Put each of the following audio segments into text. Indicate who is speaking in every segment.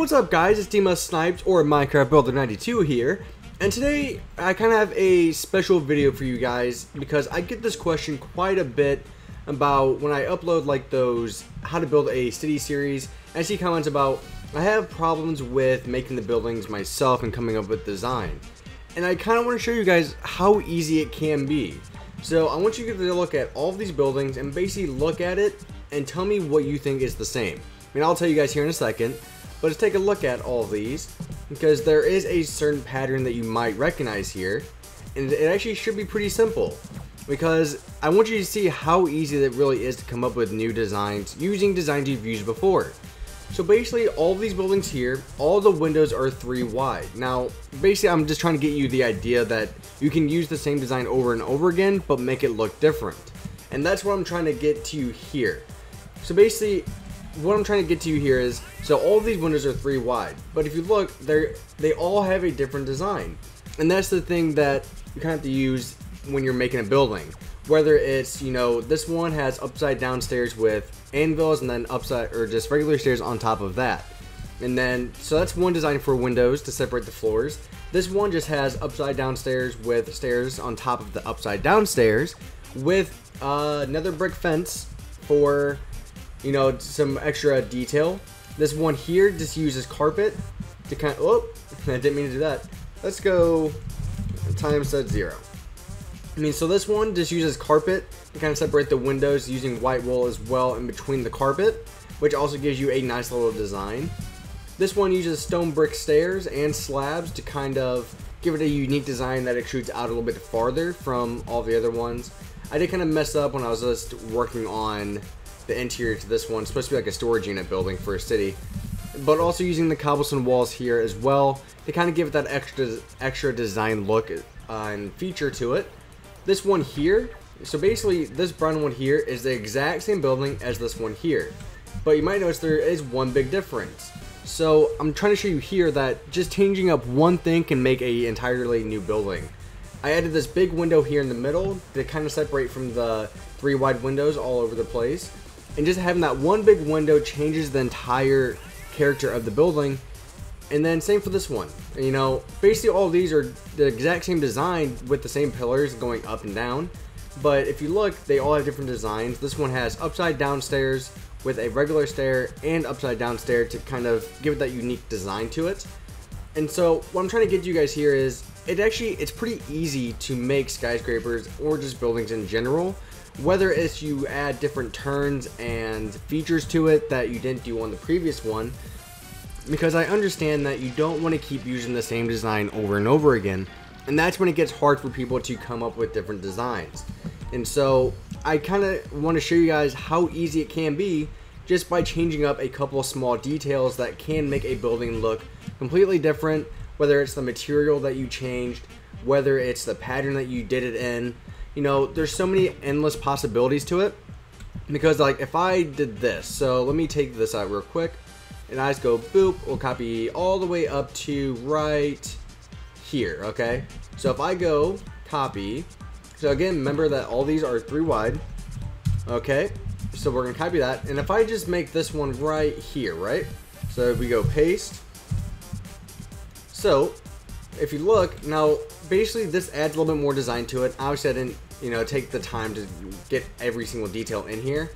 Speaker 1: what's up guys, it's Dima Snipes or Minecraft Builder 92 here, and today I kind of have a special video for you guys because I get this question quite a bit about when I upload like those how to build a city series. I see comments about I have problems with making the buildings myself and coming up with design. And I kind of want to show you guys how easy it can be. So I want you to look at all of these buildings and basically look at it and tell me what you think is the same. I mean, I'll tell you guys here in a second, let's take a look at all these because there is a certain pattern that you might recognize here and it actually should be pretty simple because I want you to see how easy it really is to come up with new designs using designs you've used before. So basically all these buildings here, all the windows are three wide. Now, basically I'm just trying to get you the idea that you can use the same design over and over again, but make it look different. And that's what I'm trying to get to you here. So basically, what I'm trying to get to you here is, so all these windows are three wide, but if you look, they they all have a different design. And that's the thing that you kind of have to use when you're making a building. Whether it's, you know, this one has upside down stairs with anvils and then upside, or just regular stairs on top of that. And then, so that's one design for windows to separate the floors. This one just has upside down stairs with stairs on top of the upside down stairs with uh, nether brick fence for you know, some extra detail. This one here just uses carpet to kind of, oh, I didn't mean to do that. Let's go time set zero. I mean, so this one just uses carpet to kind of separate the windows using white wool as well in between the carpet, which also gives you a nice little design. This one uses stone brick stairs and slabs to kind of give it a unique design that extrudes out a little bit farther from all the other ones. I did kind of mess up when I was just working on the interior to this one. It's supposed to be like a storage unit building for a city. But also using the cobblestone walls here as well to kind of give it that extra extra design look uh, and feature to it. This one here, so basically this brown one here is the exact same building as this one here. But you might notice there is one big difference. So I'm trying to show you here that just changing up one thing can make a entirely new building. I added this big window here in the middle to kind of separate from the three wide windows all over the place and just having that one big window changes the entire character of the building. And then same for this one. You know basically all these are the exact same design with the same pillars going up and down. But if you look they all have different designs. This one has upside down stairs with a regular stair and upside down stair to kind of give it that unique design to it. And so what I'm trying to get you guys here is it actually it's pretty easy to make skyscrapers or just buildings in general whether it's you add different turns and features to it that you didn't do on the previous one because I understand that you don't want to keep using the same design over and over again and that's when it gets hard for people to come up with different designs. And so I kind of want to show you guys how easy it can be just by changing up a couple small details that can make a building look completely different whether it's the material that you changed whether it's the pattern that you did it in you know, there's so many endless possibilities to it. Because like if I did this, so let me take this out real quick. And I just go boop, we'll copy all the way up to right here, okay? So if I go copy, so again, remember that all these are three wide. Okay, so we're gonna copy that. And if I just make this one right here, right? So we go paste. So if you look, now basically this adds a little bit more design to it. Obviously I didn't, you know, take the time to get every single detail in here.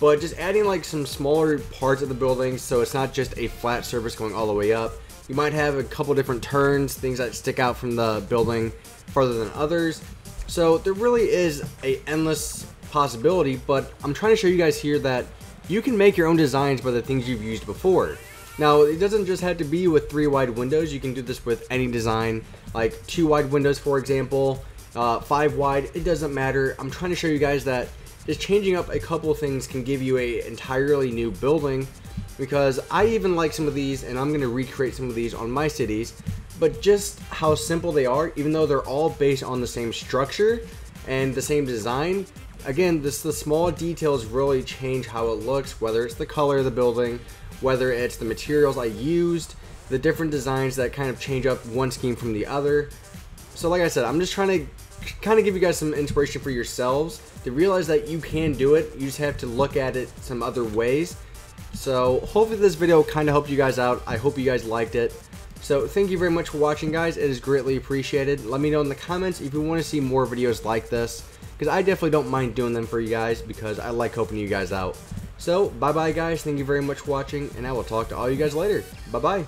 Speaker 1: But just adding like some smaller parts of the building so it's not just a flat surface going all the way up. You might have a couple different turns, things that stick out from the building farther than others. So there really is a endless possibility, but I'm trying to show you guys here that you can make your own designs by the things you've used before. Now, it doesn't just have to be with three wide windows. You can do this with any design, like two wide windows, for example, uh, five wide. It doesn't matter. I'm trying to show you guys that just changing up a couple things can give you a entirely new building because I even like some of these and I'm to recreate some of these on my cities but just how simple they are even though they're all based on the same structure and the same design again this the small details really change how it looks whether it's the color of the building whether it's the materials I used, the different designs that kind of change up one scheme from the other. So like I said, I'm just trying to kind of give you guys some inspiration for yourselves to realize that you can do it. You just have to look at it some other ways. So hopefully this video kind of helped you guys out. I hope you guys liked it. So thank you very much for watching guys. It is greatly appreciated. Let me know in the comments if you want to see more videos like this because I definitely don't mind doing them for you guys because I like helping you guys out. So, bye bye, guys. Thank you very much for watching, and I will talk to all you guys later. Bye bye.